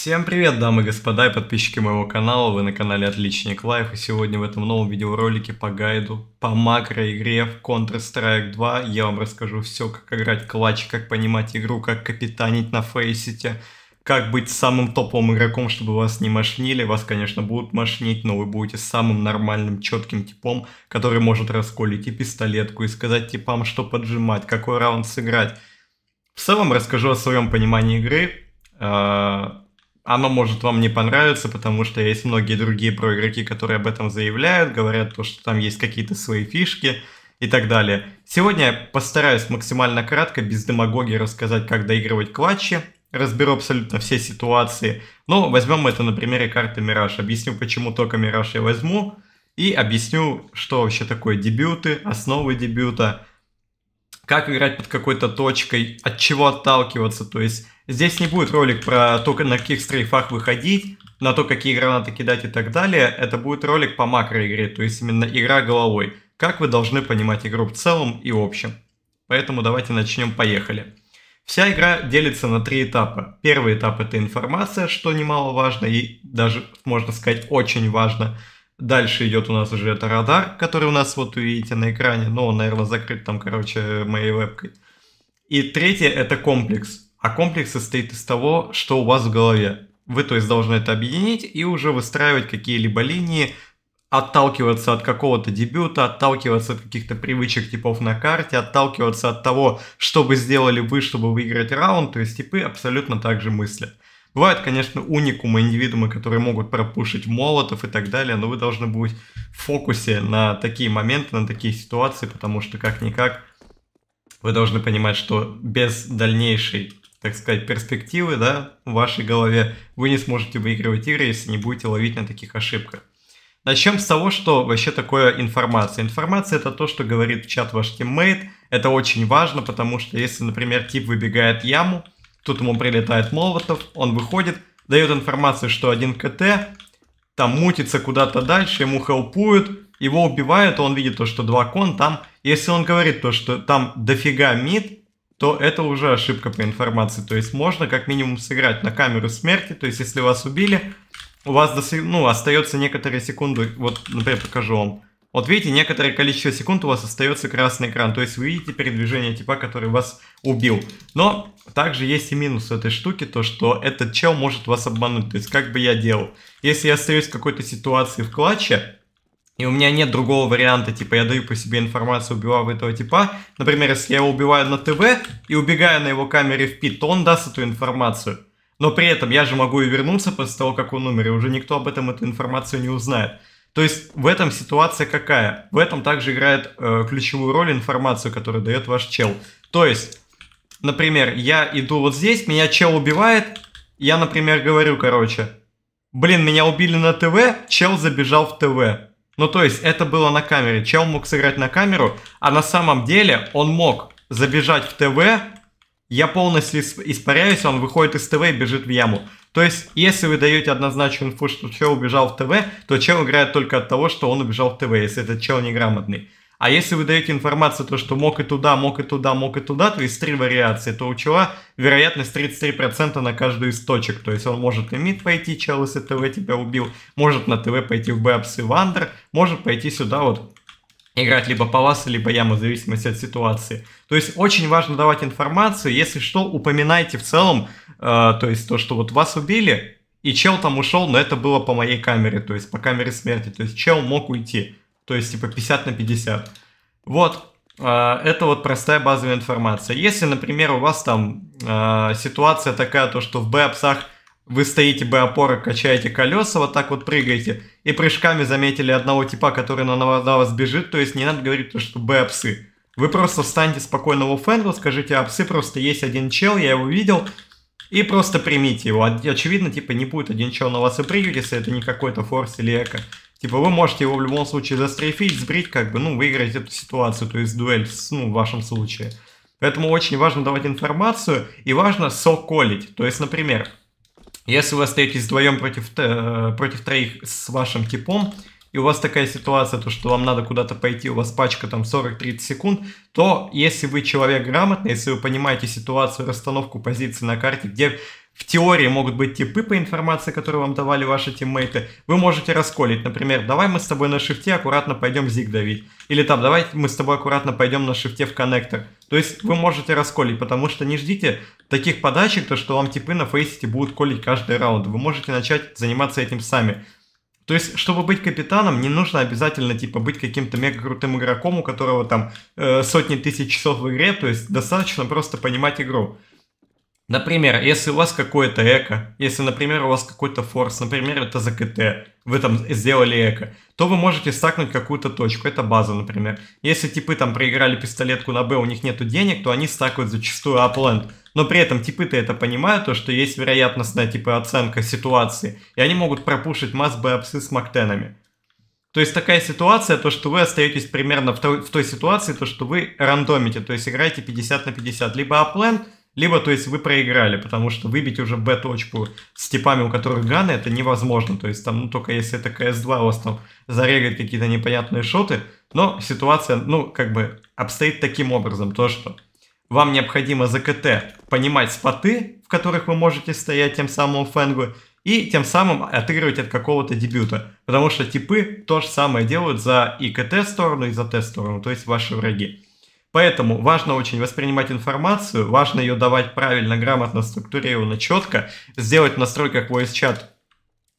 Всем привет, дамы и господа и подписчики моего канала, вы на канале Отличник Life, и сегодня в этом новом видеоролике по гайду по макроигре в Counter-Strike 2 я вам расскажу все, как играть clutch, как понимать игру, как капитанить на фейсите, как быть самым топовым игроком, чтобы вас не машнили, вас, конечно, будут машнить, но вы будете самым нормальным, четким типом, который может расколить и пистолетку, и сказать типам, что поджимать, какой раунд сыграть. В целом расскажу о своем понимании игры, а, оно может вам не понравиться, потому что есть многие другие проигроки, которые об этом заявляют, говорят то, что там есть какие-то свои фишки и так далее. Сегодня я постараюсь максимально кратко, без демагогии рассказать, как доигрывать клатчи, разберу абсолютно все ситуации. Но возьмем это на примере карты Мираж. Объясню, почему только Мираж я возьму. И объясню, что вообще такое дебюты, основы дебюта, как играть под какой-то точкой, от чего отталкиваться. То есть здесь не будет ролик про то, на каких стрейфах выходить, на то, какие гранаты кидать и так далее. Это будет ролик по макроигре, то есть именно игра головой. Как вы должны понимать игру в целом и общем. Поэтому давайте начнем, поехали. Вся игра делится на три этапа. Первый этап это информация, что немаловажно и даже, можно сказать, очень важно. Дальше идет у нас уже это радар, который у нас вот видите на экране, но он, наверное, закрыт там, короче, моей вебкой. И третье это комплекс. А комплекс состоит из того, что у вас в голове. Вы, то есть, должны это объединить и уже выстраивать какие-либо линии, отталкиваться от какого-то дебюта, отталкиваться от каких-то привычек типов на карте, отталкиваться от того, что бы сделали вы, чтобы выиграть раунд, то есть типы абсолютно так же мыслят. Бывают, конечно, уникумы, индивидуумы, которые могут пропушить молотов и так далее, но вы должны быть в фокусе на такие моменты, на такие ситуации, потому что как-никак вы должны понимать, что без дальнейшей, так сказать, перспективы да, в вашей голове вы не сможете выигрывать игры, если не будете ловить на таких ошибках. Начнем с того, что вообще такое информация. Информация это то, что говорит в чат ваш тиммейт. Это очень важно, потому что если, например, тип выбегает яму, Тут ему прилетает Молотов, он выходит, дает информацию, что один КТ там мутится куда-то дальше, ему хелпуют, его убивают, он видит то, что два кон там. Если он говорит то, что там дофига мид, то это уже ошибка по информации. То есть можно как минимум сыграть на камеру смерти, то есть если вас убили, у вас до, ну, остается некоторые секунды, вот, например, покажу вам. Вот видите, некоторое количество секунд у вас остается красный экран, то есть вы видите передвижение типа, который вас убил. Но также есть и минус этой штуки, то что этот чел может вас обмануть, то есть как бы я делал. Если я остаюсь в какой-то ситуации в клатче, и у меня нет другого варианта, типа я даю по себе информацию, убиваю этого типа, например, если я его убиваю на ТВ и убегаю на его камере в пит, то он даст эту информацию. Но при этом я же могу и вернуться после того, как он умер, и уже никто об этом эту информацию не узнает. То есть в этом ситуация какая? В этом также играет э, ключевую роль информацию, которую дает ваш чел. То есть, например, я иду вот здесь, меня чел убивает, я, например, говорю, короче, блин, меня убили на ТВ, чел забежал в ТВ. Ну, то есть, это было на камере. Чел мог сыграть на камеру, а на самом деле он мог забежать в ТВ, я полностью испаряюсь, он выходит из ТВ и бежит в яму. То есть, если вы даете однозначную инфу, что чел убежал в ТВ, то чел играет только от того, что он убежал в ТВ, если этот чел неграмотный. А если вы даете информацию, то, что мог и туда, мог и туда, мог и туда, то есть три вариации, то у чела вероятность 33% на каждую из точек. То есть он может и mid пойти, чел, если ТВ тебя убил, может на ТВ пойти в апс и в андер, может пойти сюда вот играть либо по вас, либо яму, в зависимости от ситуации. То есть очень важно давать информацию, если что, упоминайте в целом, э, то есть то, что вот вас убили, и чел там ушел, но это было по моей камере, то есть по камере смерти, то есть чел мог уйти, то есть типа 50 на 50. Вот, э, это вот простая базовая информация. Если, например, у вас там э, ситуация такая, то что в Б-апсах вы стоите Б-опоры, качаете колеса, вот так вот прыгаете, и прыжками заметили одного типа, который на, вас бежит, то есть не надо говорить, то, что Б-опсы. Вы просто встаньте спокойно в angle, скажите, апсы, просто есть один чел, я его видел, и просто примите его. Очевидно, типа, не будет один чел на вас и прыгать, если это не какой-то force или eco. Типа, вы можете его в любом случае застрейфить, сбрить, как бы, ну, выиграть эту ситуацию, то есть дуэль, ну, в вашем случае. Поэтому очень важно давать информацию и важно все колить. То есть, например, если вы остаетесь вдвоем против, э, против троих с вашим типом, у вас такая ситуация, то что вам надо куда-то пойти, у вас пачка там 40-30 секунд, то если вы человек грамотный, если вы понимаете ситуацию, расстановку позиций на карте, где в теории могут быть типы по информации, которую вам давали ваши тиммейты, вы можете расколить. Например, давай мы с тобой на шифте аккуратно пойдем зиг давить. Или там, давай мы с тобой аккуратно пойдем на шифте в коннектор. То есть вы можете расколить, потому что не ждите таких подачек, то что вам типы на фейсите будут колить каждый раунд. Вы можете начать заниматься этим сами. То есть, чтобы быть капитаном, не нужно обязательно, типа, быть каким-то мега крутым игроком, у которого там э, сотни тысяч часов в игре, то есть достаточно просто понимать игру. Например, если у вас какое-то эко, если, например, у вас какой-то форс, например, это за КТ, вы там сделали эко, то вы можете стакнуть какую-то точку, это база, например. Если типы там проиграли пистолетку на Б, у них нету денег, то они стакают зачастую апленд. Но при этом типы-то это понимают, то, что есть вероятностная типа оценка ситуации, и они могут пропушить масс Б апсы с мактенами. То есть такая ситуация, то что вы остаетесь примерно в той, в той ситуации, то что вы рандомите, то есть играете 50 на 50. Либо апленд, либо, то есть, вы проиграли, потому что выбить уже Б-точку с типами, у которых ганы, это невозможно. То есть, там, ну, только если это КС-2, у вас там зарегать какие-то непонятные шоты. Но ситуация, ну, как бы, обстоит таким образом, то, что вам необходимо за КТ понимать споты, в которых вы можете стоять тем самым фэнгу, и тем самым отыгрывать от какого-то дебюта. Потому что типы то же самое делают за и КТ сторону, и за Т сторону, то есть ваши враги. Поэтому важно очень воспринимать информацию, важно ее давать правильно, грамотно, структурированно, четко, сделать в настройках voice chat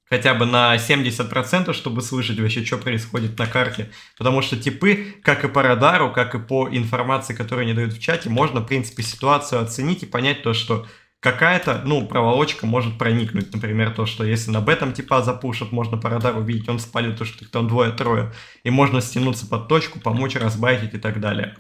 хотя бы на 70%, чтобы слышать вообще, что происходит на карте. Потому что типы, как и по радару, как и по информации, которую они дают в чате, можно, в принципе, ситуацию оценить и понять то, что какая-то, ну, проволочка может проникнуть. Например, то, что если на бетом типа запушат, можно по радару видеть, он спалит то, что их там двое-трое, и можно стянуться под точку, помочь разбайтить и так далее.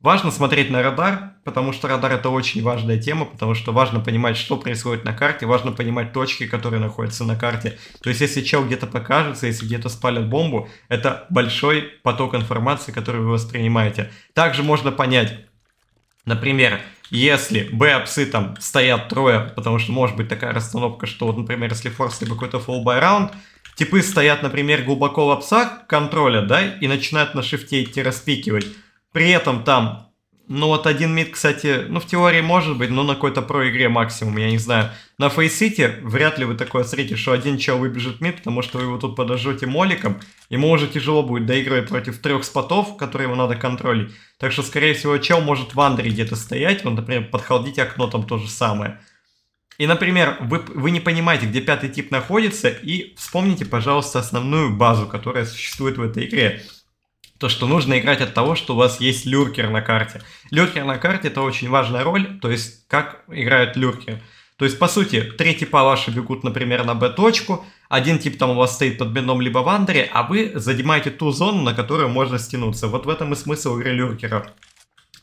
Важно смотреть на радар, потому что радар это очень важная тема, потому что важно понимать, что происходит на карте, важно понимать точки, которые находятся на карте. То есть, если чел где-то покажется, если где-то спалят бомбу, это большой поток информации, который вы воспринимаете. Также можно понять, например, если B апсы там стоят трое, потому что может быть такая расстановка, что вот, например, если force либо какой-то full buy раунд, типы стоят, например, глубоко в апсах, контроля, да, и начинают на шифте идти распикивать при этом там, ну вот один mid, кстати, ну в теории может быть, но на какой-то pro игре максимум, я не знаю. На фейсите вряд ли вы такое встретите, что один чел выбежит mid, потому что вы его тут подожжете моликом. Ему уже тяжело будет доигрывать против трех спотов, которые ему надо контролить. Так что, скорее всего, чел может в андре где-то стоять, вот, например, подходить окно там то же самое. И, например, вы, вы не понимаете, где пятый тип находится, и вспомните, пожалуйста, основную базу, которая существует в этой игре то, что нужно играть от того, что у вас есть люркер на карте. Люркер на карте это очень важная роль, то есть как играют люркеры. То есть, по сути, три типа ваши бегут, например, на Б-точку, один тип там у вас стоит под бином либо в андере, а вы занимаете ту зону, на которую можно стянуться. Вот в этом и смысл игры люркера.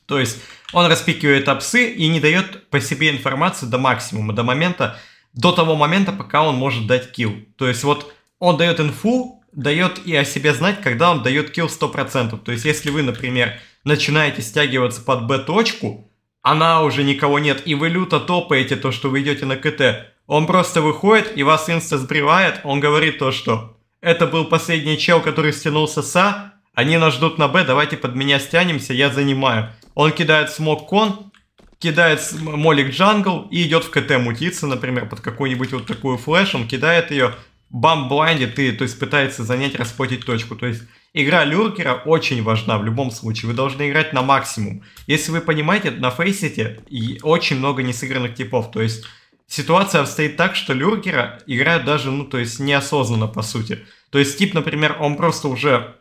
То есть, он распикивает апсы и не дает по себе информацию до максимума, до момента, до того момента, пока он может дать килл. То есть, вот он дает инфу, дает и о себе знать, когда он дает килл 100%. То есть, если вы, например, начинаете стягиваться под Б-точку, она уже никого нет, и вы люто топаете то, что вы идете на КТ, он просто выходит и вас инста сбривает, он говорит то, что это был последний чел, который стянулся с А, они нас ждут на Б, давайте под меня стянемся, я занимаю. Он кидает smoke con, кидает молик jungle и идет в CT мутиться, например, под какую-нибудь вот такую flash, он кидает ее, бам blinded ты, то есть пытается занять, распотить точку. То есть игра люркера очень важна в любом случае. Вы должны играть на максимум. Если вы понимаете, на фейсите очень много несыгранных типов. То есть ситуация обстоит так, что люркера играют даже, ну, то есть неосознанно, по сути. То есть тип, например, он просто уже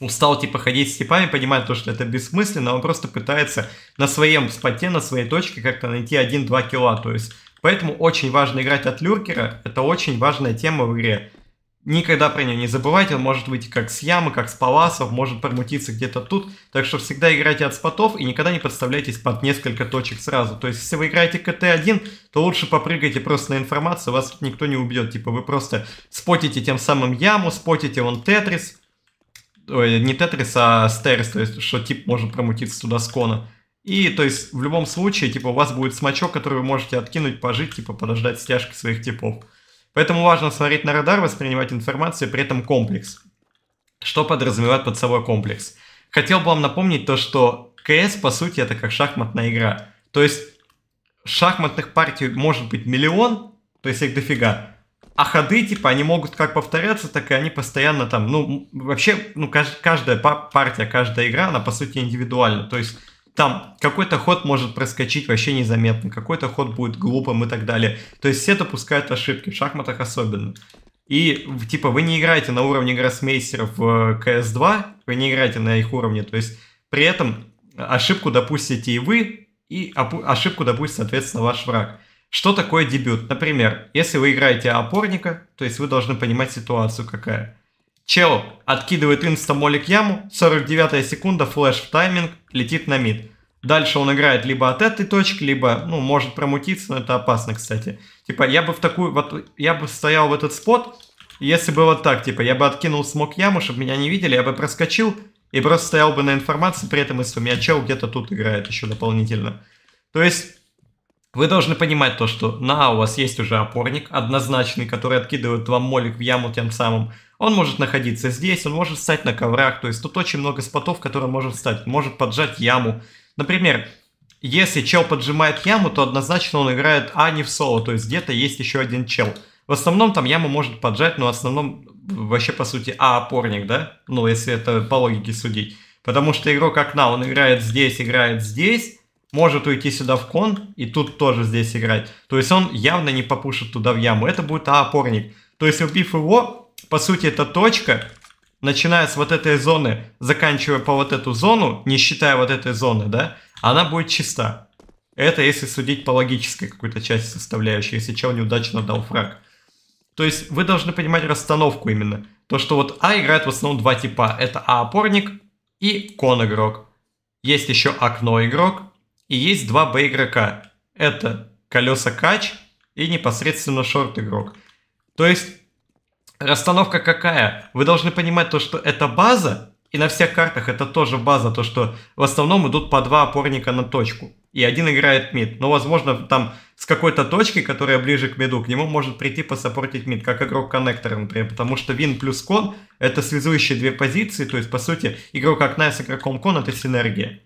устал типа ходить с типами, понимает то, что это бессмысленно, он просто пытается на своем споте, на своей точке как-то найти 1-2 килла. То есть Поэтому очень важно играть от люркера, это очень важная тема в игре. Никогда про нее не забывайте, он может выйти как с ямы, как с паласов, может промутиться где-то тут. Так что всегда играйте от спотов и никогда не подставляйтесь под несколько точек сразу. То есть, если вы играете КТ-1, то лучше попрыгайте просто на информацию, вас никто не убьет. Типа вы просто спотите тем самым яму, спотите он тетрис. Ой, не тетрис, а стерис, то есть, что тип может промутиться туда с кона. И, то есть, в любом случае, типа, у вас будет смачок, который вы можете откинуть, пожить, типа, подождать стяжки своих типов. Поэтому важно смотреть на радар, воспринимать информацию, при этом комплекс. Что подразумевает под собой комплекс? Хотел бы вам напомнить то, что КС, по сути, это как шахматная игра. То есть, шахматных партий может быть миллион, то есть их дофига, а ходы, типа, они могут как повторяться, так и они постоянно там, ну, вообще, ну, каждая партия, каждая игра, она, по сути, индивидуальна. То есть, там какой-то ход может проскочить вообще незаметно, какой-то ход будет глупым и так далее. То есть все допускают ошибки, в шахматах особенно. И, типа, вы не играете на уровне гроссмейстеров в CS2, вы не играете на их уровне, то есть при этом ошибку допустите и вы, и ошибку допустит, соответственно, ваш враг. Что такое дебют? Например, если вы играете опорника, то есть вы должны понимать ситуацию какая. Чел откидывает инстамолик яму, 49 секунда, флеш в тайминг, летит на мид. Дальше он играет либо от этой точки, либо, ну, может промутиться, но это опасно, кстати. Типа, я бы в такую, вот, я бы стоял в этот спот, если бы вот так, типа, я бы откинул смог яму, чтобы меня не видели, я бы проскочил и просто стоял бы на информации, при этом если у меня чел где-то тут играет еще дополнительно. То есть, вы должны понимать то, что на у вас есть уже опорник однозначный, который откидывает вам молик в яму тем самым. Он может находиться здесь, он может встать на коврах, то есть тут очень много спотов, которые может встать. Может поджать яму. Например, если чел поджимает яму, то однозначно он играет А не в соло, то есть где-то есть еще один чел. В основном там яму может поджать, но в основном вообще по сути А опорник, да? Ну, если это по логике судить. Потому что игрок окна, он играет здесь, играет здесь, может уйти сюда в кон и тут тоже здесь играть. То есть он явно не попушит туда в яму. Это будет А-опорник. То есть убив его, по сути это точка, начиная с вот этой зоны, заканчивая по вот эту зону, не считая вот этой зоны, да, она будет чиста. Это если судить по логической какой-то части составляющей, если чел неудачно дал фраг. То есть вы должны понимать расстановку именно. То, что вот А играет в основном два типа. Это А-опорник и кон игрок. Есть еще окно игрок, и есть два Б игрока. Это колеса кач и непосредственно шорт игрок. То есть расстановка какая? Вы должны понимать то, что это база, и на всех картах это тоже база, то что в основном идут по два опорника на точку. И один играет мид. Но возможно там с какой-то точки, которая ближе к миду, к нему может прийти посопортить мид, как игрок коннектора, например. Потому что вин плюс кон это связующие две позиции, то есть по сути игрок окна с игроком кон это синергия.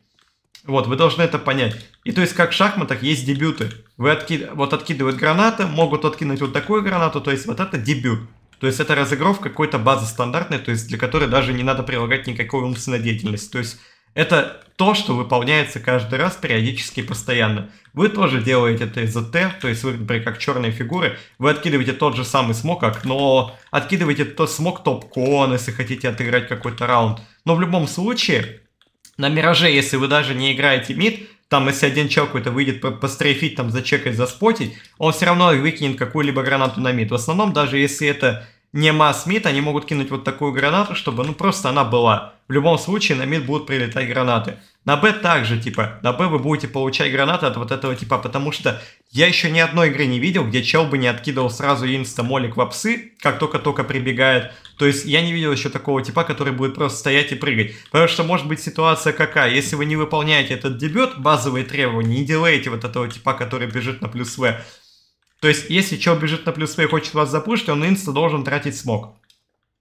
Вот, вы должны это понять. И то есть, как в шахматах есть дебюты. Вы откид... вот откидывают гранаты, могут откинуть вот такую гранату, то есть вот это дебют. То есть это разыгров какой-то базы стандартной, то есть для которой даже не надо прилагать никакой умственной деятельности. То есть это то, что выполняется каждый раз периодически и постоянно. Вы тоже делаете это из ЗТ, то есть вы, например, как черные фигуры, вы откидываете тот же самый смог окно, откидываете тот смог топ-кон, если хотите отыграть какой-то раунд. Но в любом случае, на Мираже, если вы даже не играете мид, там, если один чел какой-то выйдет пострейфить, там, зачекать, заспотить, он все равно выкинет какую-либо гранату на мид. В основном, даже если это не масс мид, они могут кинуть вот такую гранату, чтобы, ну, просто она была. В любом случае, на мид будут прилетать гранаты. На Б также, типа, на Б вы будете получать гранаты от вот этого типа, потому что я еще ни одной игры не видел, где чел бы не откидывал сразу инста-молик в псы, как только-только прибегает. То есть я не видел еще такого типа, который будет просто стоять и прыгать. Потому что может быть ситуация какая, если вы не выполняете этот дебют, базовые требования, не делаете вот этого типа, который бежит на плюс В, то есть, если чел бежит на плюс и хочет вас запушить, он инста должен тратить смог.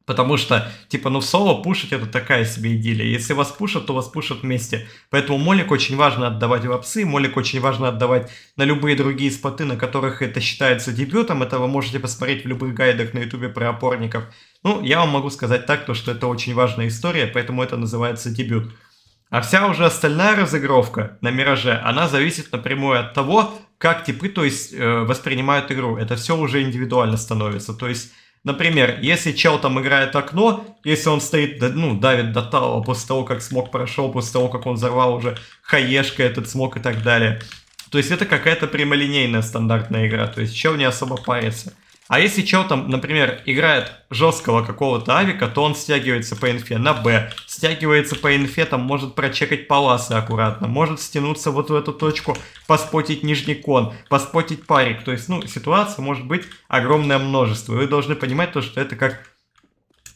Потому что, типа, ну в соло пушить это такая себе идиллия. Если вас пушат, то вас пушат вместе. Поэтому молик очень важно отдавать в апсы, молик очень важно отдавать на любые другие споты, на которых это считается дебютом. Это вы можете посмотреть в любых гайдах на ютубе про опорников. Ну, я вам могу сказать так, то, что это очень важная история, поэтому это называется дебют. А вся уже остальная разыгровка на Мираже, она зависит напрямую от того, как типы, то есть, э, воспринимают игру. Это все уже индивидуально становится. То есть, Например, если чел там играет окно, если он стоит, ну, давит до того, после того, как смог прошел, после того, как он взорвал уже хаешка этот смог и так далее. То есть это какая-то прямолинейная стандартная игра, то есть чел не особо парится. А если чел там, например, играет жесткого какого-то авика, то он стягивается по инфе на Б, стягивается по инфе, там может прочекать паласы аккуратно, может стянуться вот в эту точку, поспотить нижний кон, поспотить парик. То есть, ну, ситуация может быть огромное множество. вы должны понимать то, что это как,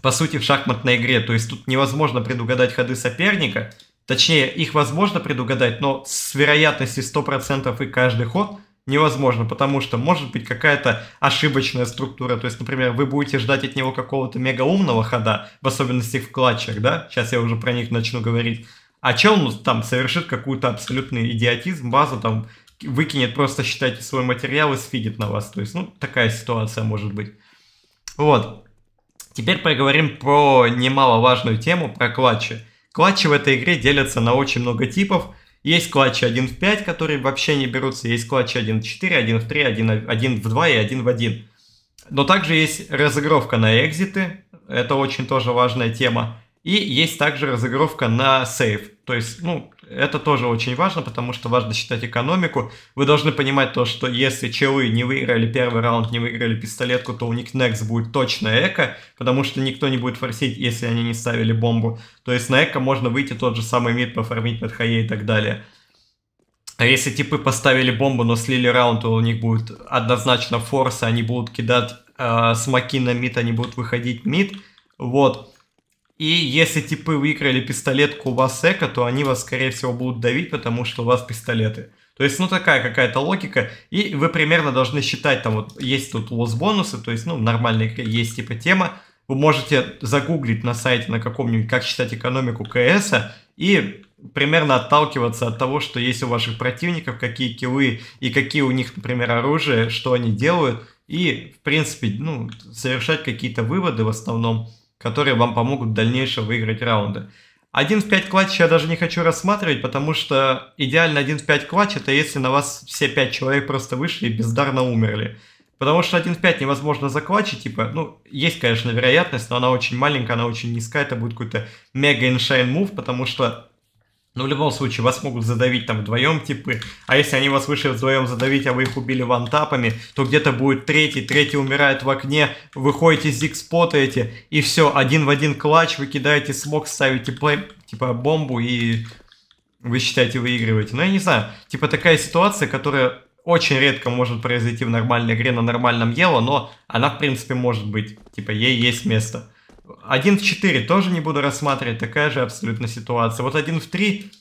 по сути, в шахматной игре. То есть тут невозможно предугадать ходы соперника, точнее, их возможно предугадать, но с вероятностью 100% и каждый ход – невозможно, потому что может быть какая-то ошибочная структура. То есть, например, вы будете ждать от него какого-то мега умного хода, в особенности в клатчах, да? Сейчас я уже про них начну говорить. А чел ну, там совершит какую-то абсолютный идиотизм, базу там выкинет просто, считайте, свой материал и сфидит на вас. То есть, ну, такая ситуация может быть. Вот. Теперь поговорим про немаловажную тему, про клатчи. Клатчи в этой игре делятся на очень много типов. Есть клатчи 1 в 5, которые вообще не берутся. Есть клатчи 1 в 4, 1 в 3, 1, 1 в 2 и 1 в 1. Но также есть разыгровка на экзиты. Это очень тоже важная тема. И есть также разыгровка на сейф. То есть, ну, это тоже очень важно, потому что важно считать экономику. Вы должны понимать то, что если челы не выиграли первый раунд, не выиграли пистолетку, то у них next будет точно эко, потому что никто не будет форсить, если они не ставили бомбу. То есть на эко можно выйти тот же самый мид, пофармить под хае и так далее. А если типы поставили бомбу, но слили раунд, то у них будет однозначно форс, они будут кидать э, смоки на мид, они будут выходить мид. Вот. И если типы выиграли пистолетку у вас эко, то они вас, скорее всего, будут давить, потому что у вас пистолеты. То есть, ну, такая какая-то логика. И вы примерно должны считать, там вот есть тут лосс-бонусы, то есть, ну, игре есть типа тема. Вы можете загуглить на сайте на каком-нибудь, как считать экономику КС, и примерно отталкиваться от того, что есть у ваших противников, какие киллы и какие у них, например, оружие, что они делают, и, в принципе, ну, совершать какие-то выводы в основном которые вам помогут в дальнейшем выиграть раунды. 1 в 5 клатч я даже не хочу рассматривать, потому что идеально 1 в 5 клатч это если на вас все 5 человек просто вышли и бездарно умерли. Потому что 1 в 5 невозможно заклатчить, типа, ну, есть, конечно, вероятность, но она очень маленькая, она очень низкая, это будет какой-то мега иншайн мув, потому что ну, в любом случае, вас могут задавить там вдвоем типы, а если они вас вышли вдвоем задавить, а вы их убили вантапами, то где-то будет третий, третий умирает в окне, выходите зиг спотаете, и все, один в один клатч, вы кидаете смог, ставите типа бомбу, и вы считаете выигрываете. Ну, я не знаю, типа такая ситуация, которая очень редко может произойти в нормальной игре на нормальном ело, но она, в принципе, может быть. Типа, ей есть место. 1 в 4 тоже не буду рассматривать, такая же абсолютно ситуация. Вот 1 в 3,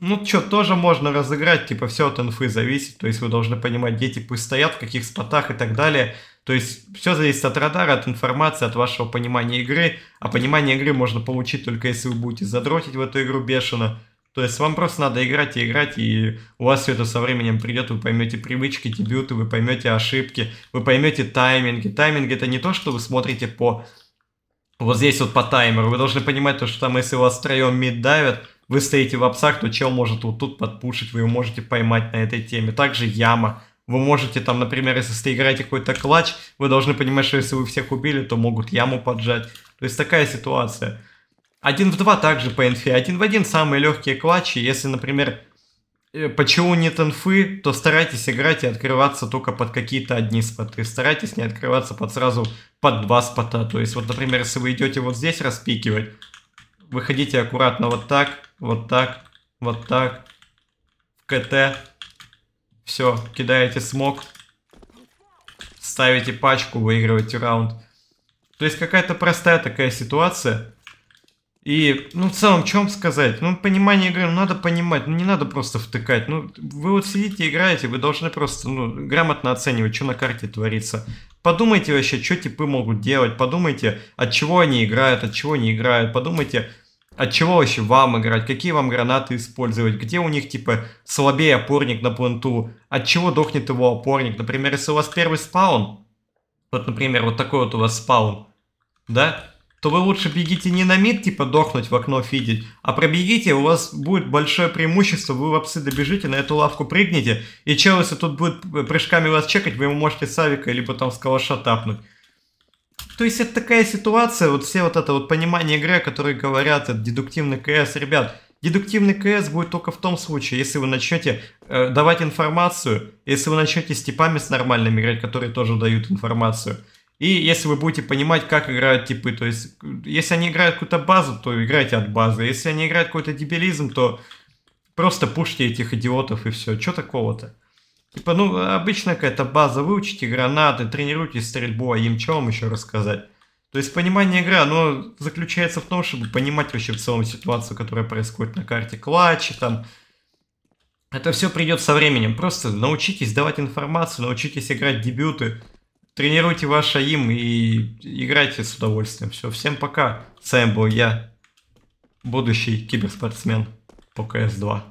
ну что, тоже можно разыграть, типа все от инфы зависит, то есть вы должны понимать, где типы стоят, в каких спотах и так далее. То есть все зависит от радара, от информации, от вашего понимания игры. А понимание игры можно получить только если вы будете задротить в эту игру бешено. То есть вам просто надо играть и играть, и у вас все это со временем придет, вы поймете привычки, дебюты, вы поймете ошибки, вы поймете тайминги. Тайминг это не то, что вы смотрите по вот здесь вот по таймеру. Вы должны понимать, то, что там, если у вас втроем мид давят, вы стоите в апсах, то чел может вот тут подпушить, вы его можете поймать на этой теме. Также яма. Вы можете там, например, если играете какой-то клатч, вы должны понимать, что если вы всех убили, то могут яму поджать. То есть такая ситуация. Один в два также по инфе. Один в один самые легкие клатчи. Если, например, почему нет инфы, то старайтесь играть и открываться только под какие-то одни споты. Старайтесь не открываться под сразу под два спота. То есть, вот, например, если вы идете вот здесь распикивать, выходите аккуратно вот так, вот так, вот так, в КТ. Все, кидаете смог, ставите пачку, выигрываете раунд. То есть какая-то простая такая ситуация. И, ну, в целом, чем сказать? Ну, понимание игры, ну, надо понимать, ну, не надо просто втыкать. Ну, вы вот сидите, играете, вы должны просто, ну, грамотно оценивать, что на карте творится. Подумайте вообще, что типы могут делать, подумайте, от чего они играют, от чего не играют, подумайте, от чего вообще вам играть, какие вам гранаты использовать, где у них, типа, слабее опорник на пленту, от чего дохнет его опорник. Например, если у вас первый спаун, вот, например, вот такой вот у вас спаун, да, то вы лучше бегите не на мид, типа дохнуть в окно фидить, а пробегите, у вас будет большое преимущество, вы в апсы добежите, на эту лавку прыгнете, и чел, если тут будет прыжками вас чекать, вы ему можете с авика, либо там с калаша тапнуть. То есть это такая ситуация, вот все вот это вот понимание игры, которые говорят, это дедуктивный КС, ребят, Дедуктивный КС будет только в том случае, если вы начнете э, давать информацию, если вы начнете с типами с нормальными играть, которые тоже дают информацию. И если вы будете понимать, как играют типы, то есть, если они играют какую-то базу, то играйте от базы. Если они играют какой-то дебилизм, то просто пушьте этих идиотов и все. Что такого-то? Типа, ну, обычная какая-то база, выучите гранаты, тренируйтесь стрельбу, а им что вам еще рассказать? То есть понимание игры, оно заключается в том, чтобы понимать вообще в целом ситуацию, которая происходит на карте клатчи, там. Это все придет со временем. Просто научитесь давать информацию, научитесь играть дебюты. Тренируйте ваш АИМ и играйте с удовольствием. Все, всем пока. С вами был я, будущий киберспортсмен по КС-2.